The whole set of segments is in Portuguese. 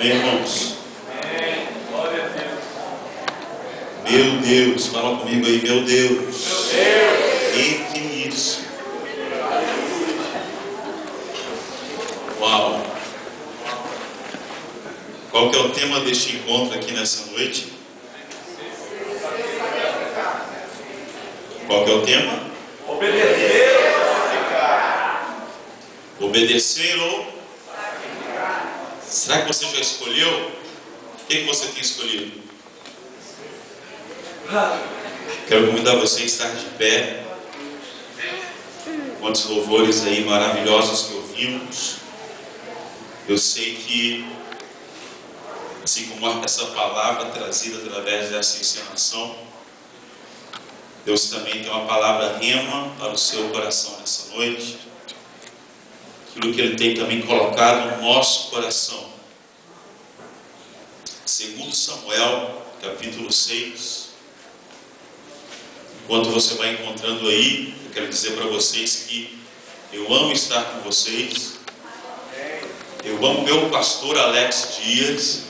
Amém, irmãos? Meu Deus, fala comigo aí, meu Deus. Meu Deus. E que isso? Uau. Qual que é o tema deste encontro aqui nessa noite? Qual que é o tema? Obedecer ou? Obedecer ou Será que você já escolheu? Quem que você tem escolhido? Quero convidar você a estar de pé. Quantos louvores aí maravilhosos que ouvimos. Eu sei que, assim como essa palavra trazida através dessa encenação, Deus também tem uma palavra rema para o seu coração nessa noite. Aquilo que Ele tem também colocado no nosso coração. Segundo Samuel, capítulo 6. Enquanto você vai encontrando aí, eu quero dizer para vocês que eu amo estar com vocês. Eu amo meu pastor Alex Dias.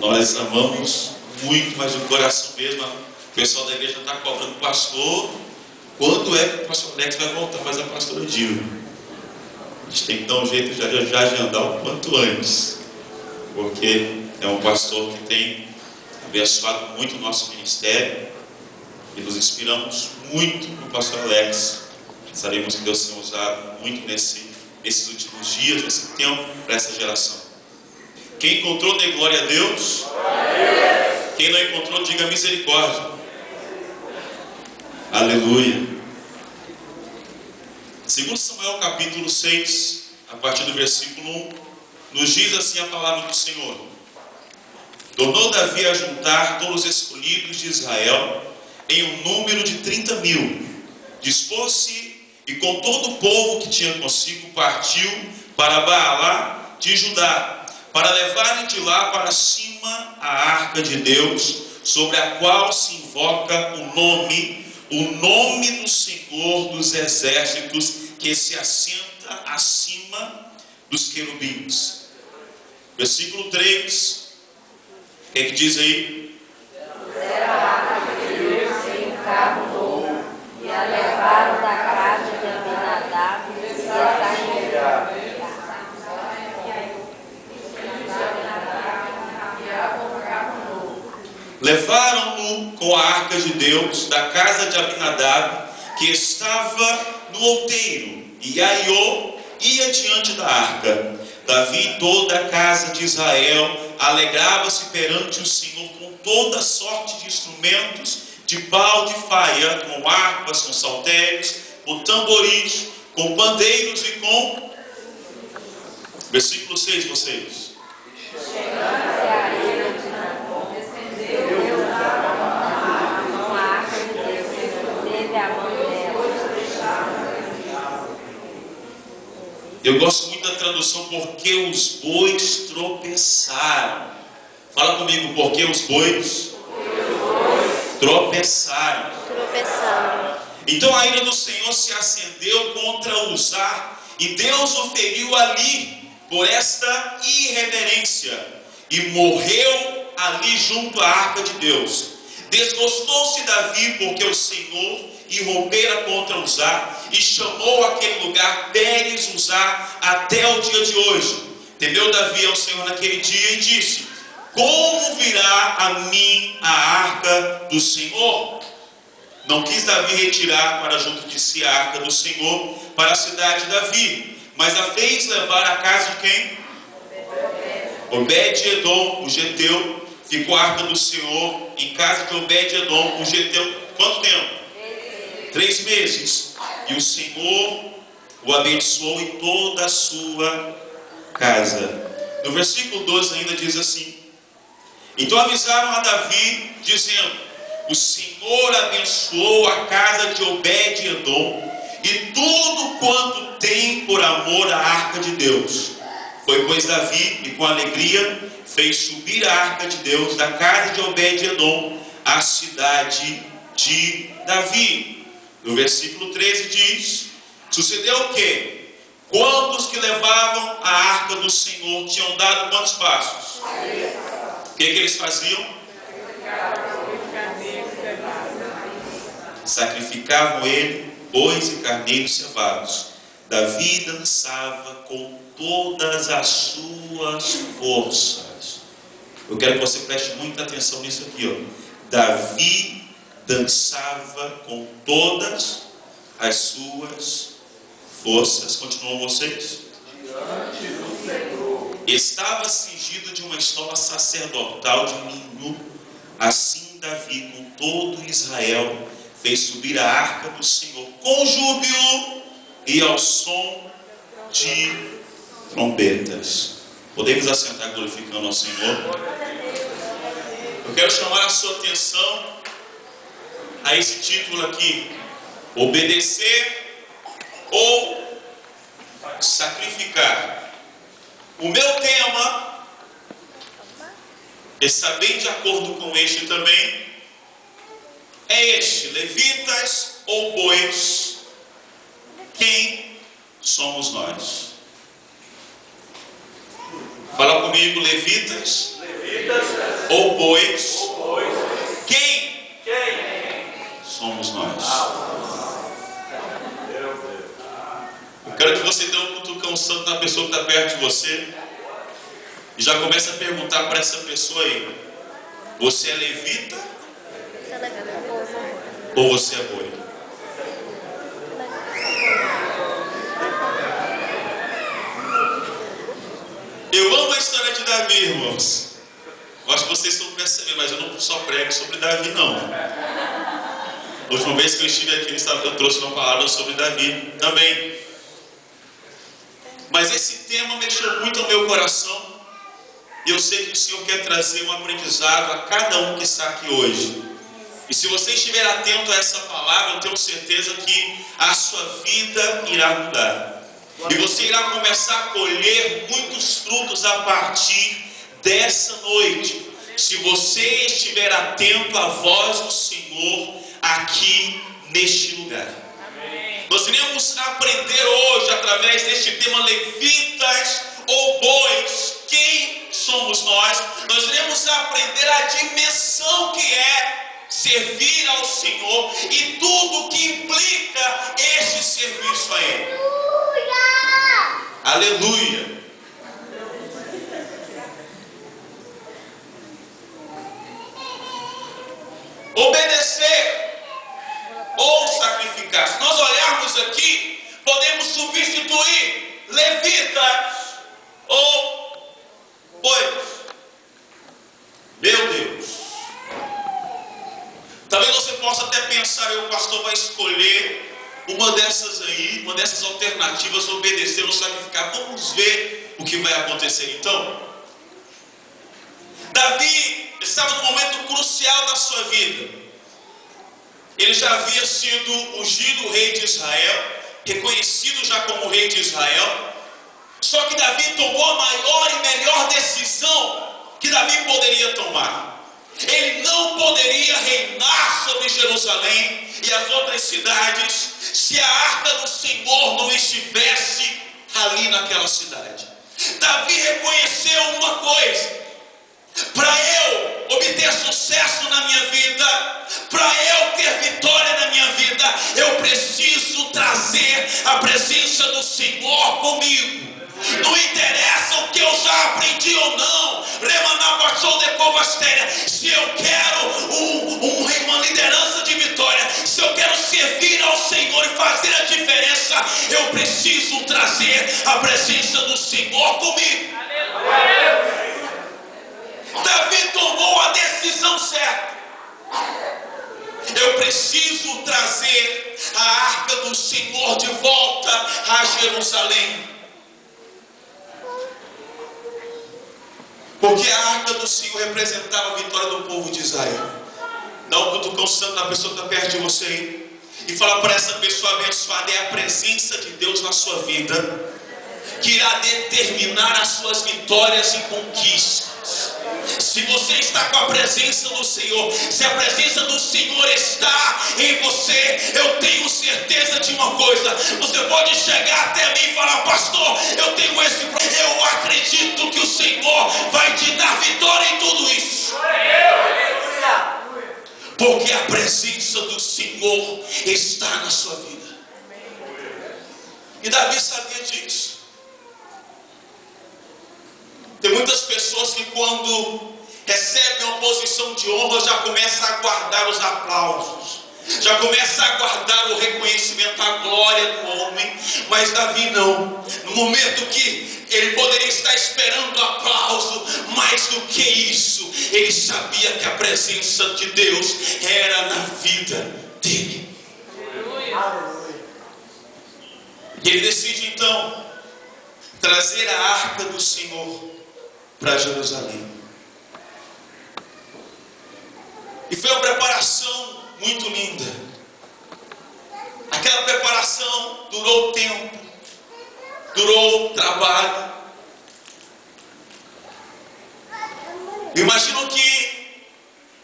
Nós amamos muito, mas o coração mesmo, o pessoal da igreja está cobrando pastor. Quando é que o pastor Alex vai voltar? Mas a pastora Dilma. A gente tem que dar um jeito de já agendar o quanto antes. Porque é um pastor que tem abençoado muito o nosso ministério. E nos inspiramos muito no pastor Alex. Sabemos que Deus tem usado muito nesse, nesses últimos dias, nesse tempo, para essa geração. Quem encontrou, dê glória a Deus. Quem não encontrou, diga misericórdia. Aleluia. Segundo Samuel capítulo 6, a partir do versículo 1, nos diz assim a palavra do Senhor. Tornou Davi a juntar todos os escolhidos de Israel em um número de 30 mil. Dispôs-se e com todo o povo que tinha consigo partiu para Baalá de Judá, para levarem de lá para cima a arca de Deus, sobre a qual se invoca o nome, o nome do Senhor dos exércitos, que se assenta acima dos querubins. Versículo 3. O que, é que diz aí? Arca de Deus carro novo, e a levaram da casa de Abinadab e a Levaram-no com a arca de Deus da casa de Abinadab, que estava no outeiro, e Aiô ia diante da arca. Davi e toda a casa de Israel alegrava-se perante o Senhor com toda sorte de instrumentos de pau de faia, com harpas, com saltérios, com tamboris, com pandeiros e com. Versículo 6, vocês. Chegando-se a ira de Nacon, descendeu Deus a mão a arca de Deus, e teve a mão dela. Eu gosto muito da tradução porque os bois tropeçaram. Fala comigo, porque os bois tropeçaram. Tropeçaram. Então a ira do Senhor se acendeu contra Uzá e Deus o feriu ali por esta irreverência e morreu ali junto à arca de Deus. Desgostou-se Davi porque o Senhor irrompera contra Uzá e chamou aquele lugar Pérez Uzá até o dia de hoje. Temeu Davi ao Senhor naquele dia e disse: Como virá a mim a arca do Senhor? Não quis Davi retirar para junto de si a arca do Senhor para a cidade de Davi, mas a fez levar à casa de quem? Obed-Edom, o Geteu, ficou a arca do Senhor em casa de Obed-Edom, o Geteu, quanto tempo? Três meses. E o Senhor o abençoou em toda a sua casa. No versículo 12 ainda diz assim: Então avisaram a Davi, dizendo: O Senhor abençoou a casa de Obed-Edom e tudo quanto tem por amor à arca de Deus. Foi, pois, Davi, e com alegria, fez subir a arca de Deus da casa de Obed-Edom à cidade de Davi. No versículo 13 diz: Sucedeu o que? Quando os que levavam a arca do Senhor tinham dado quantos passos? O que, que eles faziam? Sacrificavam ele bois e carneiros cevados. Davi dançava com todas as suas forças. Eu quero que você preste muita atenção nisso aqui, ó. Davi dançava com todas as suas forças. Continuam vocês? Estava cingido de uma estola sacerdotal de linho. Assim Davi, com todo Israel, fez subir a arca do Senhor com júbilo e ao som de trombetas. Podemos assentar glorificando ao Senhor? Eu quero chamar a sua atenção a esse título aqui: Obedecer ou sacrificar. O meu tema está bem de acordo com este também. É este: levitas ou bois? Quem somos nós? Fala comigo, levitas, Levitas ou bois? ou bois. Quem Quem? Somos nós? Eu quero que você dê um cutucão santo na pessoa que está perto de você e já comece a perguntar para essa pessoa aí: você é levita ou você é boi? Eu amo a história de Davi, irmãos. Eu acho que vocês estão percebendo, mas eu não só prego sobre Davi, não. A última vez que eu estive aqui, eu trouxe uma palavra sobre Davi também. Mas esse tema mexeu muito ao meu coração. E eu sei que o Senhor quer trazer um aprendizado a cada um que está aqui hoje. E se você estiver atento a essa palavra, eu tenho certeza que a sua vida irá mudar. E você irá começar a colher muitos frutos a partir dessa noite. Se você estiver atento à voz do Senhor aqui neste lugar. Nós iremos aprender hoje, através deste tema levitas ou bois, quem somos nós. Nós iremos aprender a dimensão que é servir ao Senhor e tudo que implica este serviço a Ele. Aleluia! Obedecer ou sacrificar. Se nós olharmos aqui, podemos substituir levitas ou bois. Meu Deus. Talvez você possa até pensar, o pastor vai escolher uma dessas aí, uma dessas alternativas, obedecer ou sacrificar. Vamos ver o que vai acontecer então. Davi estava num momento crucial da sua vida. Ele já havia sido ungido rei de Israel, reconhecido já como rei de Israel. Só que Davi tomou a maior e melhor decisão que Davi poderia tomar. Ele não poderia reinar sobre Jerusalém e as outras cidades se a arca do Senhor não estivesse ali naquela cidade. Davi reconheceu uma coisa: para eu obter sucesso na minha vida, para eu ter vitória na minha vida, eu preciso trazer a presença do Senhor comigo. Não interessa o que eu já aprendi ou não. De. Se eu quero um, um, uma liderança de vitória, se eu quero servir ao Senhor e fazer a diferença, eu preciso trazer a presença do Senhor comigo. Davi tomou a decisão certa. Eu preciso trazer a arca do Senhor de volta a Jerusalém. Porque a arca do Senhor representava a vitória do povo de Israel. Dá um cutucão santo na pessoa que está perto de você aí. E fala para essa pessoa abençoada: é a presença de Deus na sua vida que irá determinar as suas vitórias e conquistas. Se você está com a presença do Senhor, se a presença do Senhor está em você, eu tenho certeza de uma coisa: você pode chegar até mim e falar, pastor, eu tenho esse problema, eu acredito Senhor vai te dar vitória em tudo isso. Porque a presença do Senhor está na sua vida. E Davi sabia disso. Tem muitas pessoas que quando recebem uma posição de honra já começam a guardar os aplausos já começa a guardar o reconhecimento, a glória do homem, mas Davi não. No momento que ele poderia estar esperando aplauso, mais do que isso, ele sabia que a presença de Deus era na vida dele. Ele decide então trazer a arca do Senhor para Jerusalém. E foi uma preparação muito linda. Aquela preparação durou tempo, durou trabalho. Imagino que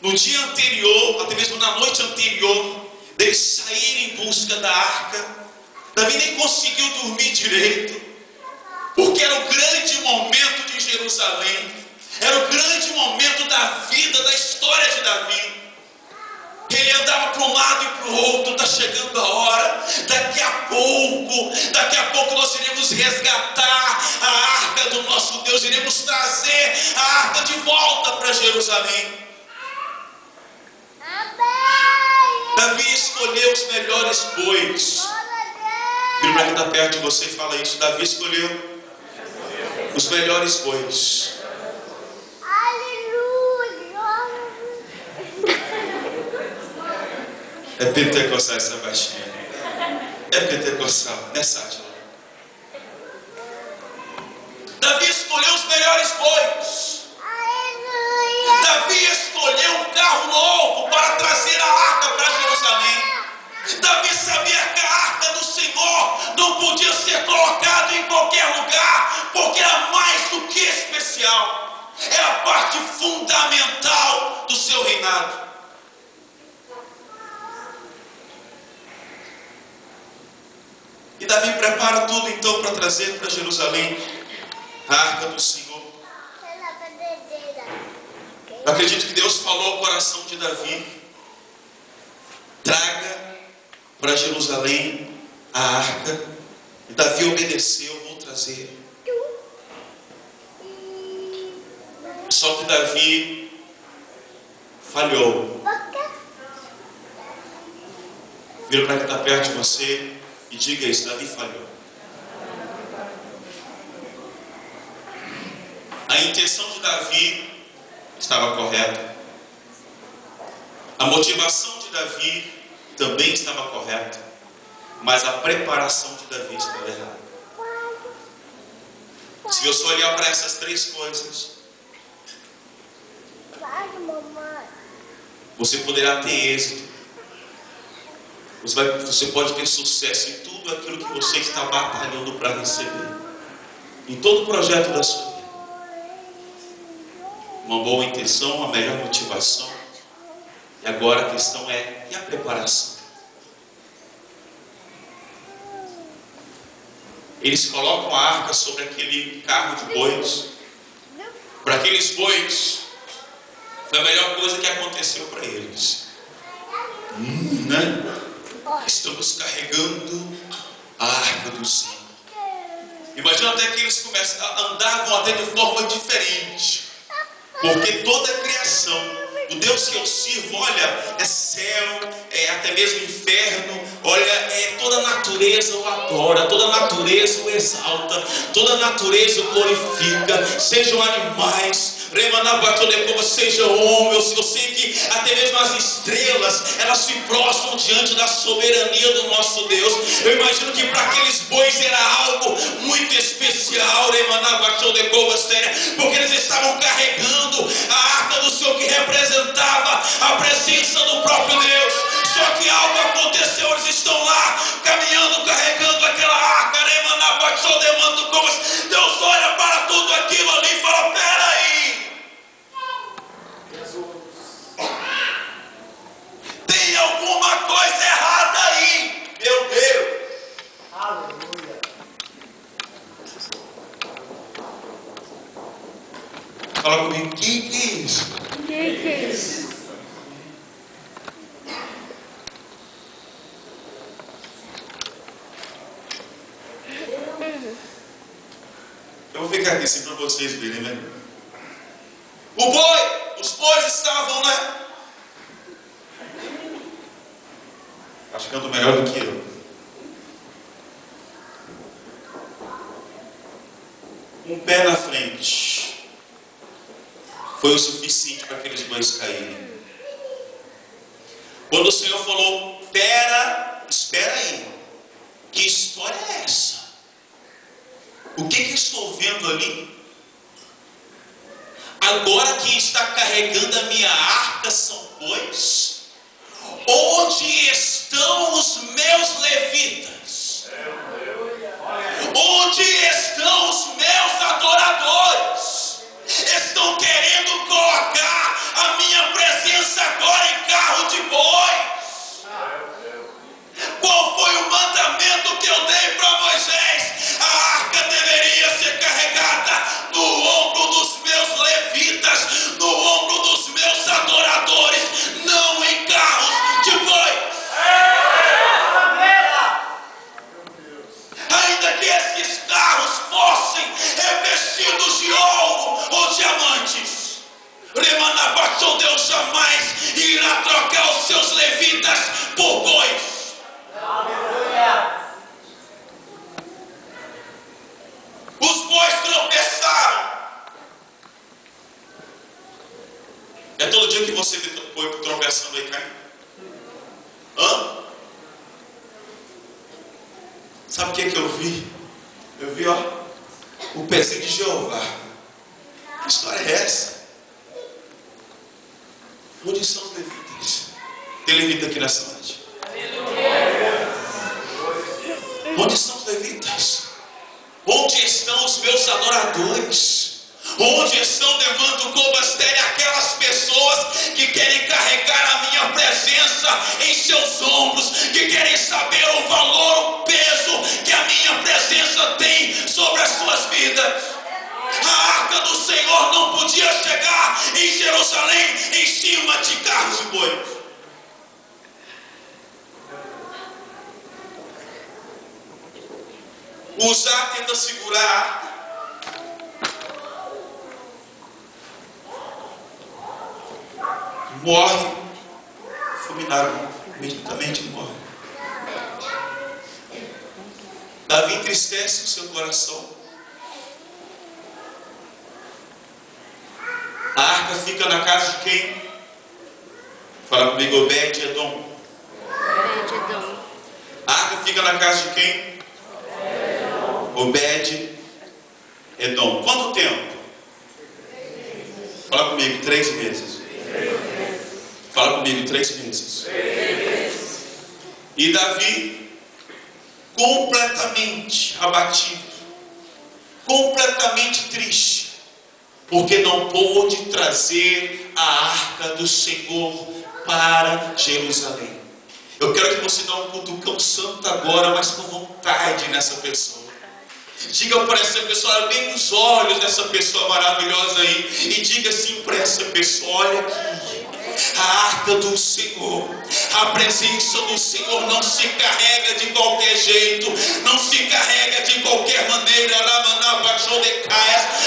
no dia anterior, até mesmo na noite anterior, deles saírem em busca da arca, Davi nem conseguiu dormir direito, porque era o grande momento de Jerusalém, era o grande momento da vida, da história de Davi. Ele andava para um lado e para o outro, está chegando a hora. Daqui a pouco, daqui a pouco nós iremos resgatar a arca do nosso Deus, iremos trazer a arca de volta para Jerusalém. Davi escolheu os melhores bois. Vira para quem está perto de você e fala isso. Davi escolheu os melhores bois. É pentecostal essa baixinha. É pentecostal, né, Sátila? Davi escolheu os melhores bois. Davi escolheu um carro novo para trazer a arca para Jerusalém. Davi sabia que a arca do Senhor não podia ser colocada em qualquer lugar, porque era mais do que especial. Era a parte fundamental do seu reinado. E Davi prepara tudo então para trazer para Jerusalém a arca do Senhor. Eu acredito que Deus falou ao coração de Davi: traga para Jerusalém a arca. E Davi obedeceu, vou trazer. Só que Davi falhou. Vira para quem está perto de você e diga isso, Davi falhou. A intenção de Davi estava correta. A motivação de Davi também estava correta. Mas a preparação de Davi estava errada. Se você olhar para essas três coisas, você poderá ter êxito você, vai, você pode ter sucesso em tudo aquilo que você está batalhando para receber. Em todo o projeto da sua vida. Uma boa intenção, a melhor motivação. E agora a questão é, e a preparação? Eles colocam a arca sobre aquele carro de bois. Para aqueles bois, foi a melhor coisa que aconteceu para eles. Hum, né? Estamos carregando a arca do Senhor. Imagina até que eles começam a andar até de forma diferente. Porque toda a criação, o Deus que eu sirvo, olha, é céu, é até mesmo inferno, olha, é toda a natureza o adora, toda a natureza o exalta, toda a natureza o glorifica, sejam animais, seja homem, eu sei que até mesmo as estrelas, elas se prostram diante da soberania do nosso Deus. Eu imagino que para aqueles bois era algo muito especial, porque eles estavam carregando a arca do Senhor que representava a presença do próprio Deus. Só que algo aconteceu, eles estão lá caminhando, carregando aquela arca, Deus olha para tudo aquilo ali e fala: peraí. Tem alguma coisa errada aí, meu Deus. Aleluia. Fala comigo, o que, é isso? Que que é isso? Eu vou ficar aqui assim para vocês verem, né? O boi, os bois estavam, né? Acho que eu estou melhor do que eu. Um pé na frente foi o suficiente para aqueles bois caírem. Quando o Senhor falou, pera, espera aí, que história é essa? O que, que estou vendo ali? Agora quem está carregando a minha arca são bois? Onde estão os meus levitas? Onde estão os meus adoradores? Estão querendo colocar a minha presença agora em carro de bois. Qual foi o mandamento que eu dei para Moisés? A arca deveria ser carregada no ombro dos meus Remanabação Deus jamais irá trocar os seus levitas por bois. Os bois tropeçaram. É todo dia que você vê boi tropeçando aí caindo? Hã? Sabe o que, é que eu vi? Eu vi, ó, o pezinho de Jeová. Que história é essa? Onde são os levitas? Tem levita aqui nessa noite? Onde estão os levitas? Onde estão os meus adoradores? Onde estão levando cobastéria aquelas pessoas que querem carregar a minha presença em seus ombros, que querem saber o valor, o peso que a minha presença tem sobre as suas vidas? A arca do Senhor não podia chegar em Jerusalém em cima de carros e bois. Usar tenta segurar a arca. Morre, fulminado, imediatamente morre. Davi entristece o seu coração. A arca fica na casa de quem? Fala comigo, Obed Edom. Gratidão. A arca fica na casa de quem? Obed Edom. Quanto tempo? Fala comigo, três meses. Fala comigo, três meses. E Davi, completamente abatido, completamente triste, porque não pôde trazer a arca do Senhor para Jerusalém. Eu quero que você dê um cutucão santo agora, mas com vontade nessa pessoa. Diga para essa pessoa, bem nos olhos dessa pessoa maravilhosa aí, e diga assim para essa pessoa: olha aqui. A arca do Senhor, a presença do Senhor não se carrega de qualquer jeito, não se carrega de qualquer maneira.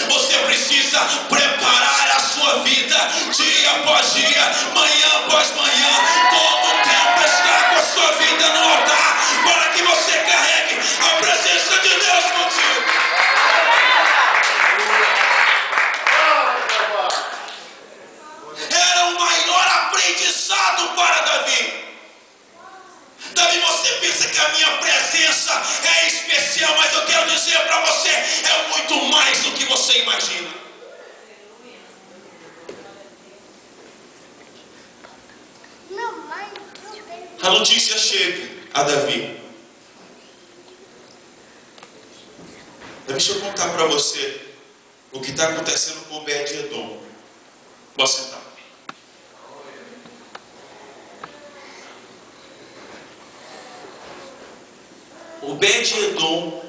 Você precisa preparar a sua vida dia após dia, manhã após manhã, todo o tempo estar com a sua vida no altar, para que você carregue a presença de Deus contigo. Era o maior para Davi. Davi, você pensa que a minha presença é especial, mas eu quero dizer para você, é muito mais do que você imagina. A notícia chega a Davi. Deixa eu contar para você o que está acontecendo com o Obed Edom. Posso sentar? Obed Edom,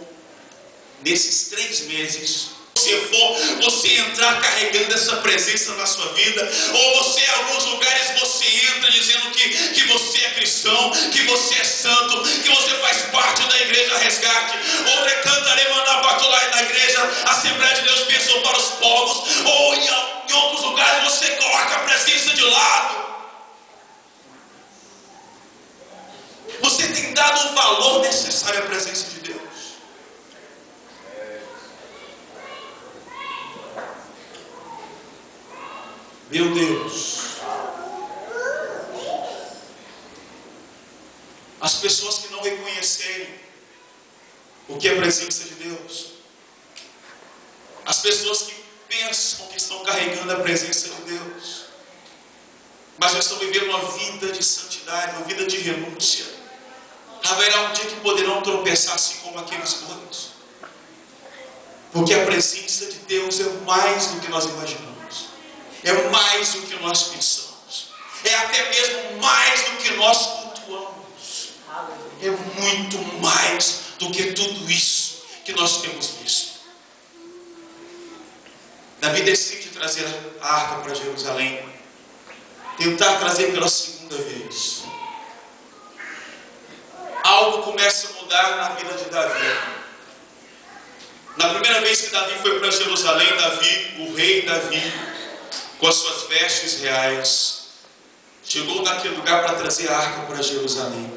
nesses três meses, você for, você entrar carregando essa presença na sua vida, ou você em alguns lugares você entra dizendo que, que você é cristão, que você é santo, presença de Deus. As pessoas que pensam que estão carregando a presença de Deus. Mas já estão vivendo uma vida de santidade, uma vida de renúncia. Haverá um dia que poderão tropeçar assim como aqueles bois. Porque a presença de Deus é mais do que nós imaginamos é mais do que nós pensamos, é até mesmo mais do que nós cultuamos, é muito mais do que tudo isso que nós temos visto. Davi decide trazer a arca para Jerusalém, tentar trazer pela segunda vez. Algo começa a mudar na vida de Davi. Na primeira vez que Davi foi para Jerusalém, Davi, o rei Davi, com as suas vestes reais, chegou naquele lugar para trazer a arca para Jerusalém.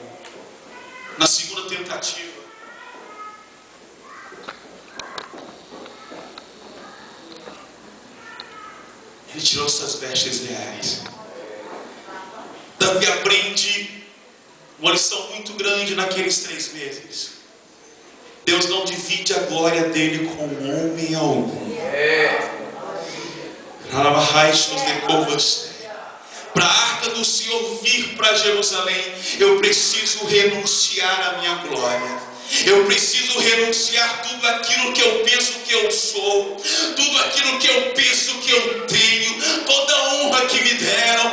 Na segunda tentativa, ele tirou suas vestes reais. Davi aprende uma lição muito grande naqueles três meses. Deus não divide a glória dele com homem algum. Para a arca do Senhor vir para Jerusalém, eu preciso renunciar à minha glória. Eu preciso renunciar tudo aquilo que eu penso que eu sou, tudo aquilo que eu penso que eu tenho, toda a honra que me deram,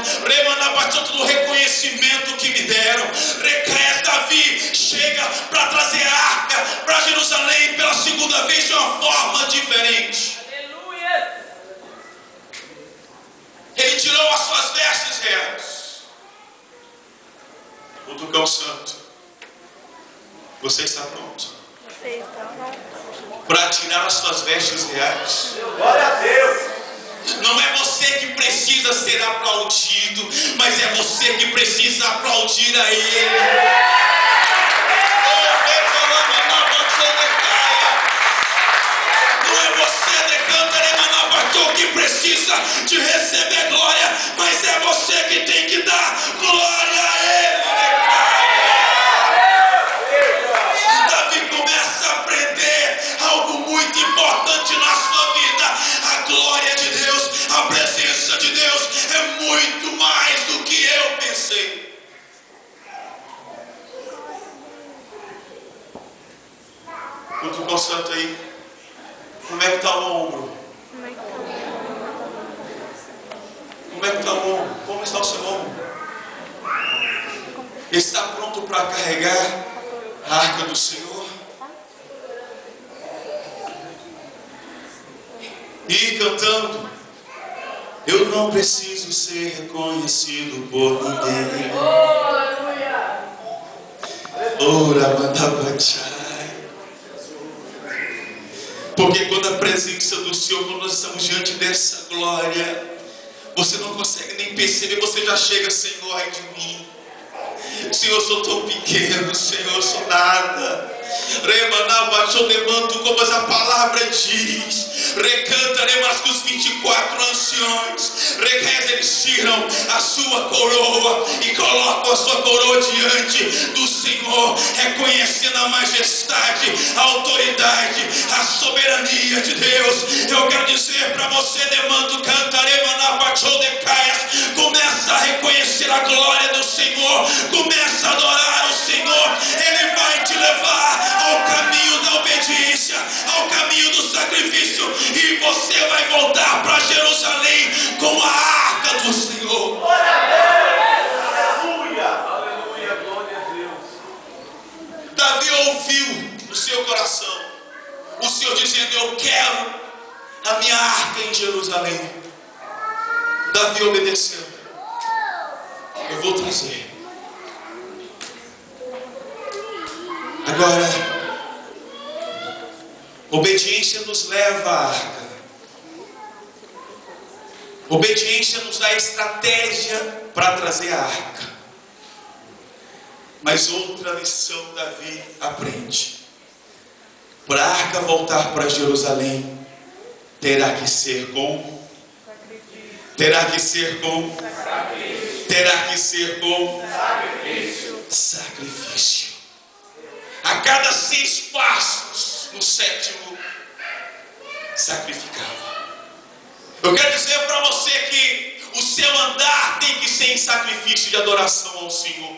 todo o reconhecimento que me deram. Recaia Davi chega para trazer a arca para Jerusalém pela segunda vez de uma forma diferente. Ele tirou as suas vestes reais. O Ducão Santo. Você está pronto? Você está pronto. Para tirar as suas vestes reais? Glória a Deus. Não é você que precisa ser aplaudido, mas é você que precisa aplaudir a Ele. pastor que precisa de receber glória, mas é você que tem que dar reconhecido por ninguém. Ora, mandabachai. Porque quando a presença do Senhor, quando nós estamos diante dessa glória, você não consegue nem perceber, você já chega, Senhor, ai de mim. Senhor, eu sou tão pequeno, Senhor, eu sou nada. Remanabachondemanto, como a palavra diz. Recantaremos que os 24 anciões, requer eles tiram a sua coroa e colocam a sua coroa diante do Senhor, reconhecendo a majestade, a autoridade, a soberania de Deus. Eu quero dizer para você, demando cantaremanabachodecaias, começa a reconhecer a glória do Senhor, começa a adorar o Senhor, sacrifício, e você vai voltar para Jerusalém com a arca do Senhor. Aleluia! Glória a Deus! Davi ouviu no seu coração o Senhor dizendo: Eu quero a minha arca em Jerusalém. Davi obedeceu. Eu vou trazer. Agora, obediência nos leva à arca. Obediência nos dá estratégia para trazer a arca. Mas outra lição Davi aprende. Para a arca voltar para Jerusalém, terá que ser com terá que ser com terá que ser com sacrifício. A cada seis passos, no sétimo, sacrificava. Eu quero dizer para você que o seu andar tem que ser em sacrifício de adoração ao Senhor,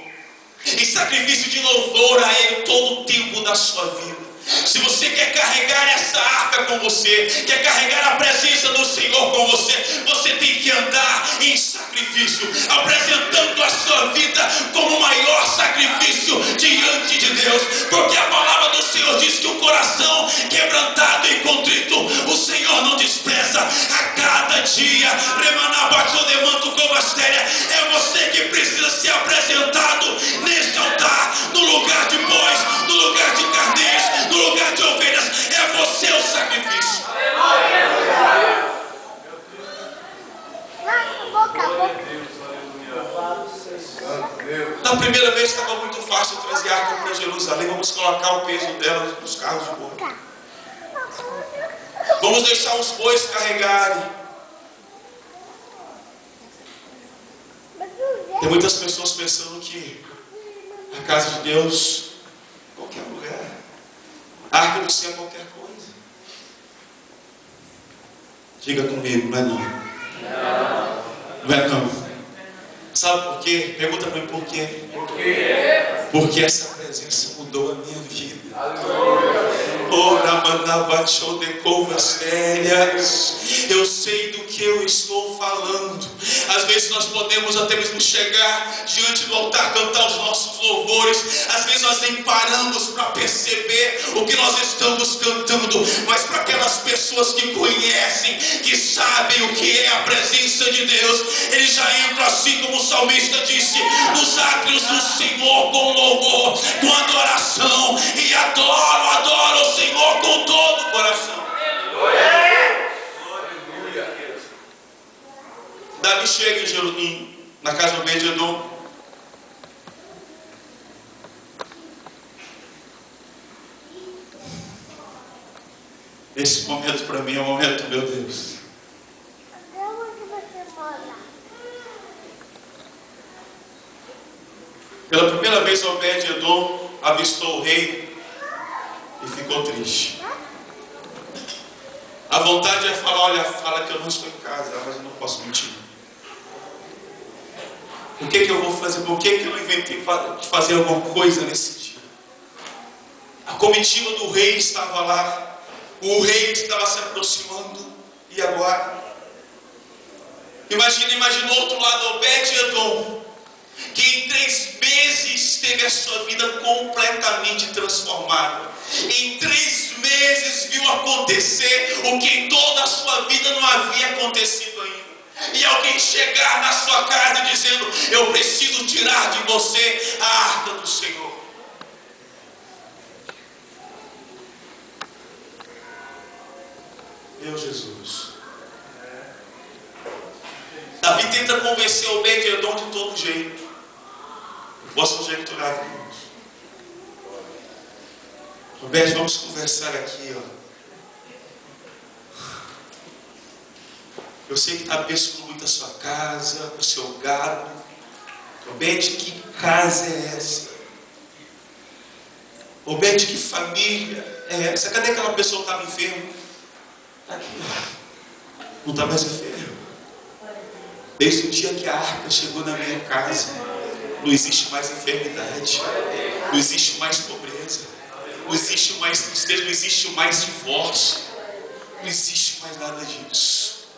em sacrifício de louvor a Ele todo o tempo da sua vida. Se você quer carregar essa arca com você, quer carregar a presença do Senhor com você, você tem que andar em sacrifício, apresentando a sua vida como o maior sacrifício diante de Deus, porque a palavra do Senhor diz que o coração quebrantado e contrito, o Senhor não despreza cada dia. Remanabato levanto covastéria, é você que precisa ser apresentado neste altar, no lugar de bois, no lugar de carneiros, no lugar de ovelhas, é você o sacrifício. Na primeira vez estava muito fácil trazer a arca para Jerusalém. Vamos colocar o peso dela nos carros de boi. Vamos deixar os bois carregarem. Tem muitas pessoas pensando que a casa de Deus, qualquer lugar, a arca do céu é qualquer coisa. Diga comigo, não é não. Não é não. Sabe por quê? Pergunta para mim por quê. Porque essa presença mudou a minha vida. Ora, mandava show de covas velhas. Eu sei do que eu estou falando. Às vezes nós podemos até mesmo chegar diante do altar, cantar os nossos louvores. Nós nem paramos para perceber o que nós estamos cantando. Mas para aquelas pessoas que conhecem, que sabem o que é a presença de Deus, eles já entram assim como o salmista disse: nos átrios do Senhor com louvor, com adoração e adoro, adoro o Senhor com todo o coração. Davi chega em Jerusalém, na casa do Obed-Edom. Esse momento para mim é um momento, meu Deus. Pela primeira vez, Obed-Edom avistou o rei e ficou triste. A vontade é falar: olha, fala que eu não estou em casa, mas eu não posso mentir. O que, que eu vou fazer? Por que, que eu inventei de fazer alguma coisa nesse dia? A comitiva do rei estava lá, o rei estava se aproximando, e agora? Imagina, imagina o outro lado, Obed-Edom, que em três meses teve a sua vida completamente transformada. Em três meses viu acontecer o que em toda a sua vida não havia acontecido ainda. E alguém chegar na sua casa dizendo: Eu preciso tirar de você a arca do tenta convencer o Obed-Edom de todo jeito. Vosso jeito maravilhoso. Roberto, vamos conversar aqui, ó. Eu sei que está abençoando muito a sua casa, o seu gado. Obede, que casa é essa? Obede, que família é essa? Cadê aquela pessoa que estava enferma? Está aqui. Não está mais enfermo. Desde o dia que a arca chegou na minha casa, não existe mais enfermidade, não existe mais pobreza, não existe mais tristeza, não existe mais divórcio, não existe mais nada disso.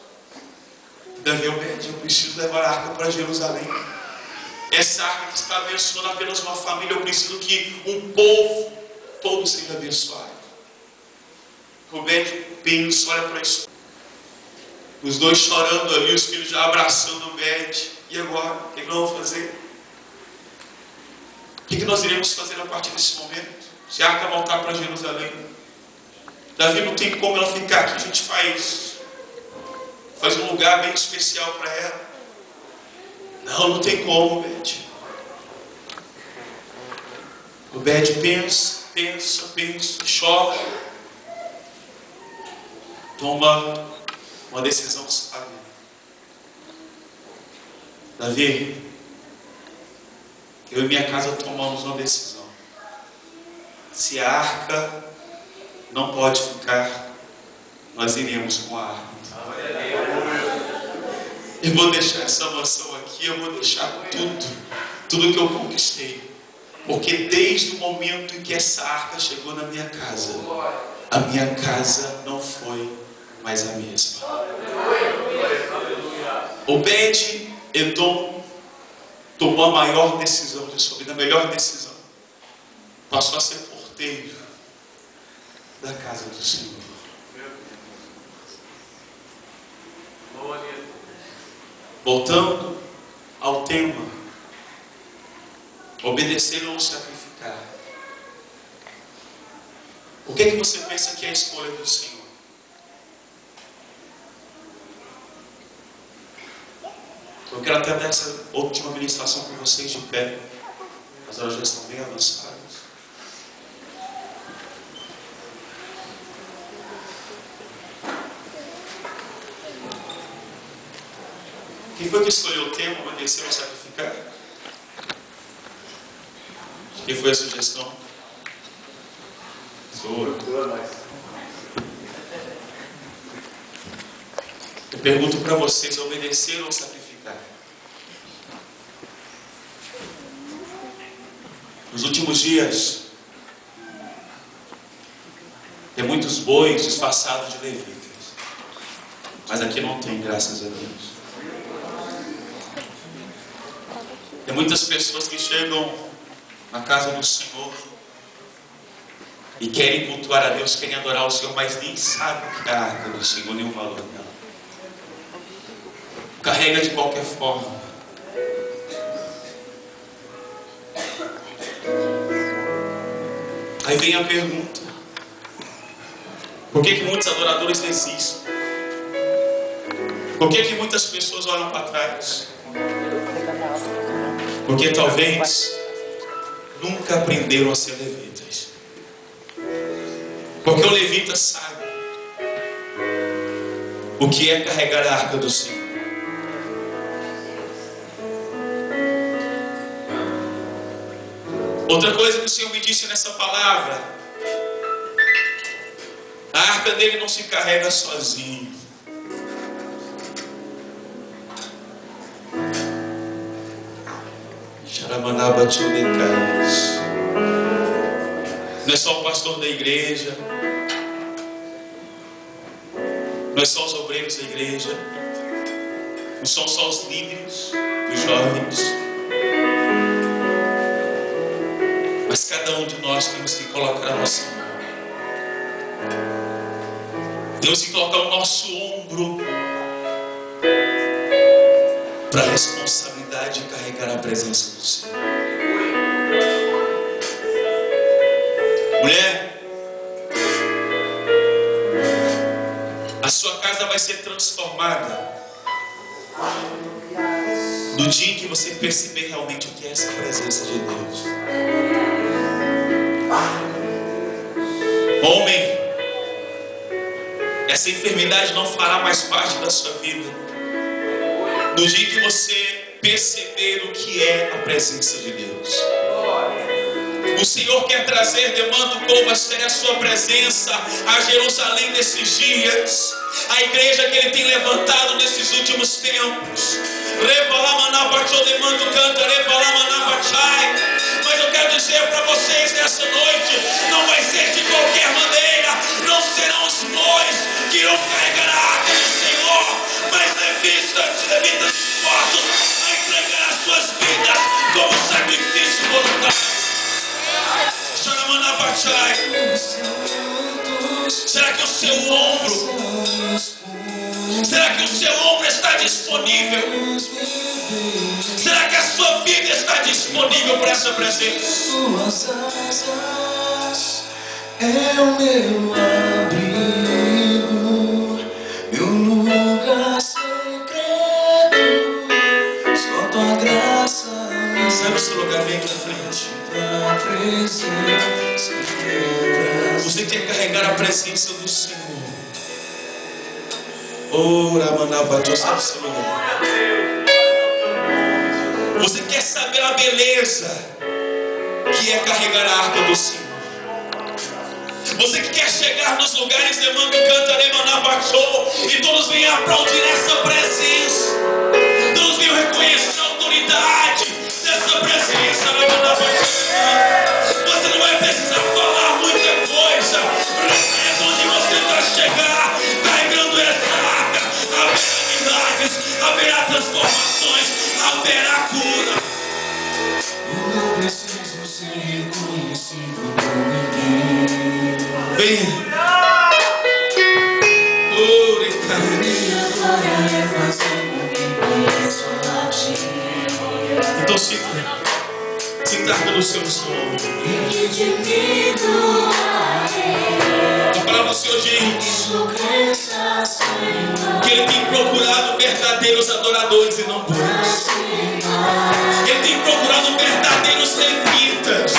Davi Obed, eu preciso levar a arca para Jerusalém. Essa arca que está abençoando apenas uma família, eu preciso que um povo todo seja abençoado. Obed pensa, olha para isso. Os dois chorando ali, os filhos já abraçando o Bed. E agora? O que nós vamos fazer? O que nós iremos fazer a partir desse momento? Se a arca voltar para Jerusalém. Davi não tem como ela ficar aqui, a gente faz, faz um lugar bem especial para ela. Não, não tem como, Bed. O Bed pensa, pensa, pensa, chora. Toma uma decisão sábia. Davi, eu e minha casa tomamos uma decisão. Se a arca não pode ficar, nós iremos com a arca. Eu vou deixar essa mansão aqui, eu vou deixar tudo, tudo que eu conquistei. Porque desde o momento em que essa arca chegou na minha casa, a minha casa não foi mais a mesma. Obed Edom tomou a maior decisão de sua vida, a melhor decisão. Passou a ser porteiro da casa do Senhor. Voltando ao tema, obedecer ou sacrificar. O que, é que você pensa que é a escolha do Senhor? Eu quero até dar essa última ministração com vocês de pé. As horas já estão bem avançadas. Quem foi que escolheu o tema, obedecer ou sacrificar? Quem foi a sugestão? Sua. Eu pergunto para vocês, obedecer ou sacrificar? Nos últimos dias, tem muitos bois disfarçados de levitas. Mas aqui não tem, graças a Deus. Tem muitas pessoas que chegam na casa do Senhor e querem cultuar a Deus, querem adorar o Senhor, mas nem sabem que a arca do Senhor, o valor dela. Carrega de qualquer forma. Aí vem a pergunta: por que, que muitos adoradores desistem? Por que, que muitas pessoas olham para trás? Porque talvez nunca aprenderam a ser levitas. Porque o levita sabe o que é carregar a arca do Senhor. Outra coisa que o Senhor me disse nessa palavra: a arca dele não se carrega sozinho. Não é só o pastor da igreja, não é só os obreiros da igreja, não são só os líderes, os jovens, nós temos que colocar a nossa mão. Temos que colocar o nosso ombro para a responsabilidade de carregar a presença do Senhor. Mulher, a sua casa vai ser transformada no dia em que você perceber realmente o que é essa presença de Deus. Essa enfermidade não fará mais parte da sua vida. No dia que você perceber o que é a presença de Deus. O Senhor quer trazer, povo a ser a sua presença a Jerusalém nesses dias. A igreja que ele tem levantado nesses últimos tempos. Mas eu quero dizer para vocês nessa Será que o seu ombro está disponível? Será que a sua vida está disponível para essa presença? Tuas asas é o meu abrigo, meu lugar secreto. Só tua graça me Sabe o seu lugar? Vem aqui na frente. Você quer carregar a presença do Senhor. Oh, Ramanabate, sabe. Você quer saber a beleza que é carregar a harpa do Senhor. Você que quer chegar nos lugares de Mando Cantaremanabachou e todos venham aplaudir essa presença. Todos venham reconhecer a autoridade dessa presença. Ramanabachou. Você haverá transformações, haverá cura. Eu não preciso ser reconhecido por ninguém. Venha. Ricardo. Minha glória é fazer com que conheço a ti. Então sinta, sinta no seu. E mim A palavra do Senhor diz que Ele tem procurado verdadeiros adoradores e não bois. Ele tem procurado verdadeiros levitas,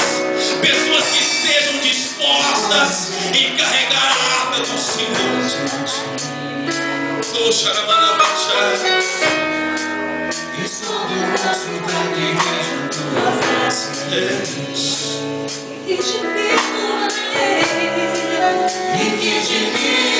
pessoas que estejam dispostas em carregar a arca do Senhor. Oh, xaramanabachá. Estou do nosso grande reino, tua face. É. E que divino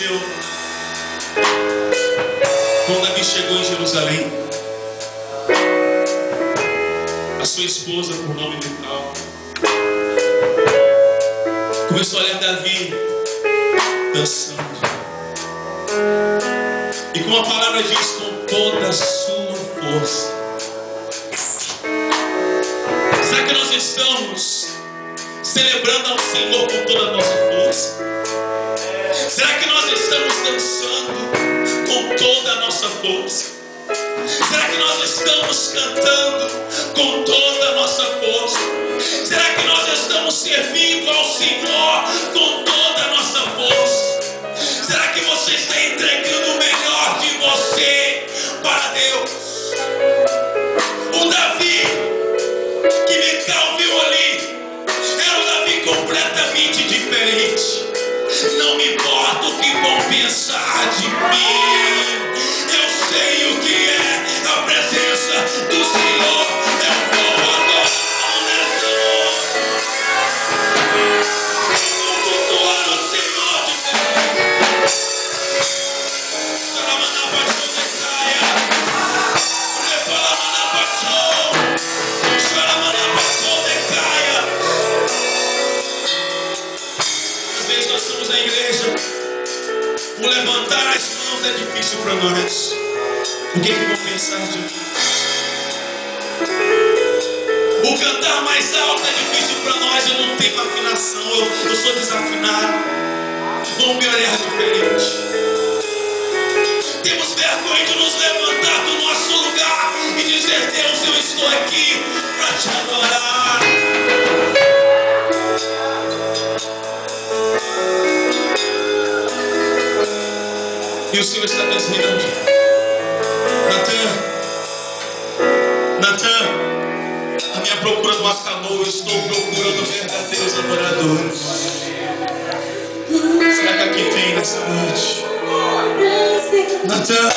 aconteceu? Quando Davi chegou em Jerusalém, a sua esposa, por nome Mical, começou a olhar Davi dançando. E como a palavra diz, com toda a sua força. Será que nós estamos celebrando ao Senhor com toda a nossa força? Será que nós estamos dançando com toda a nossa força? Será que nós estamos cantando com toda a nossa força? Será que nós estamos servindo ao Senhor com toda importa o que vão pensar de mim. Eu sei o que é a presença do Senhor. O que, é que vão pensar de mim? O cantar mais alto é difícil para nós, eu não tenho afinação, eu, eu sou desafinado. Vão me olhar diferente. Temos vergonha de nos levantar do nosso lugar e dizer: Deus, eu estou aqui para te adorar. E o Senhor está Natan, Estou procurando verdadeiros adoradores. Será que aqui tem nessa noite? Natal!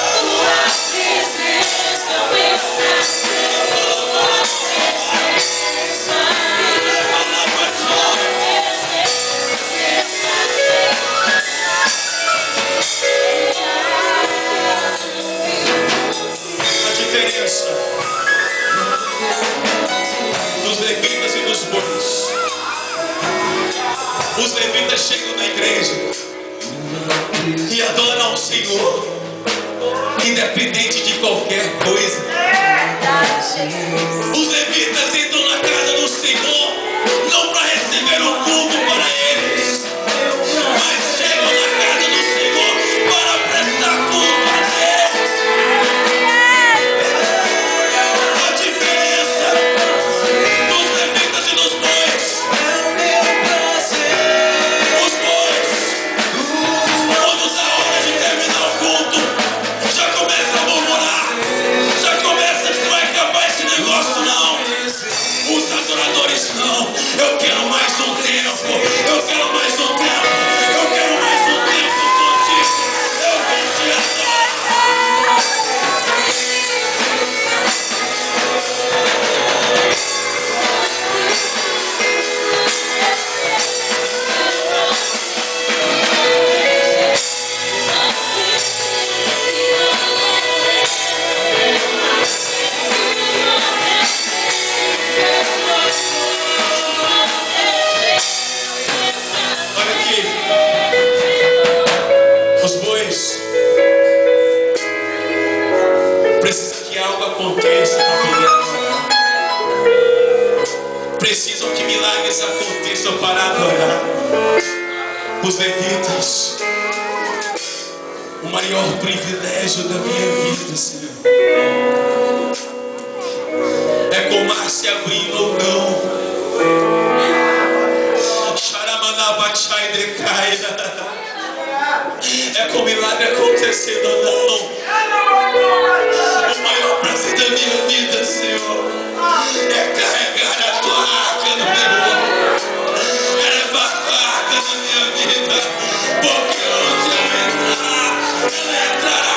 igreja. E adorar o Senhor, independente de qualquer coisa. É Os levitas os levitas, o maior privilégio da minha vida, Senhor, é com se abrindo ou não. Decaia. É com milagre acontecendo ou não. O maior prazer da minha vida, Senhor, é carregar a tua arca no meu I'll never get back. You just, I, and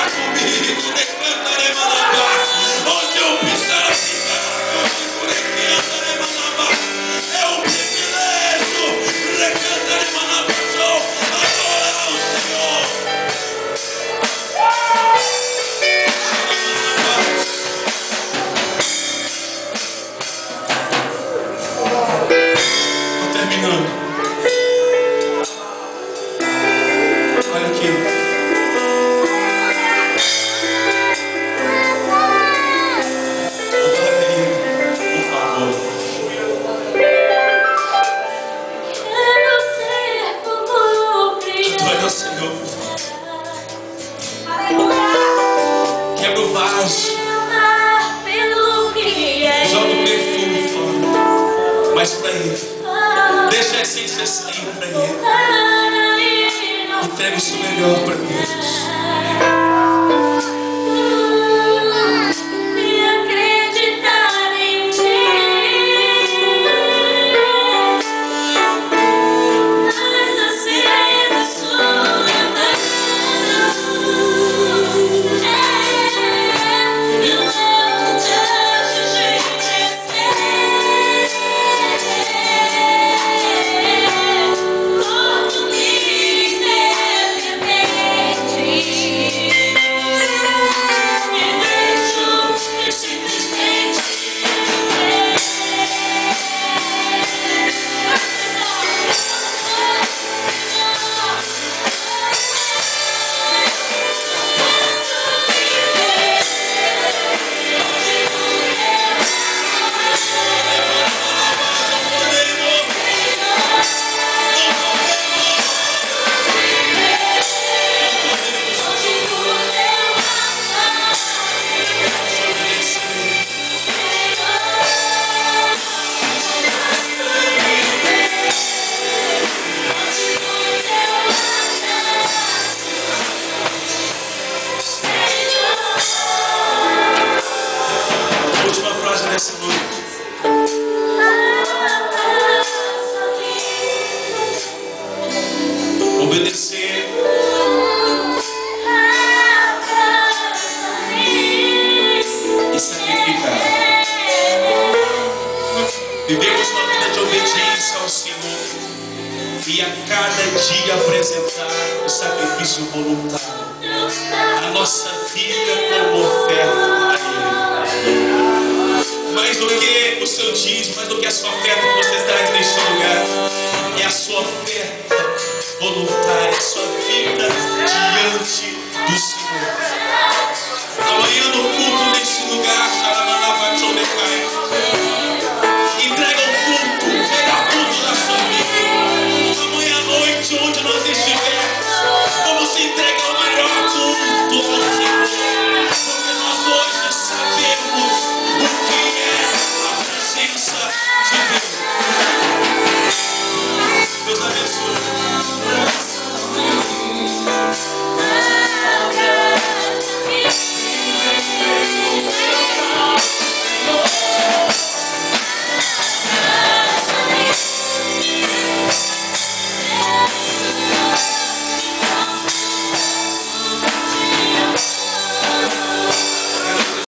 a essência desse para Ele. Entrega o seu melhor para Deus.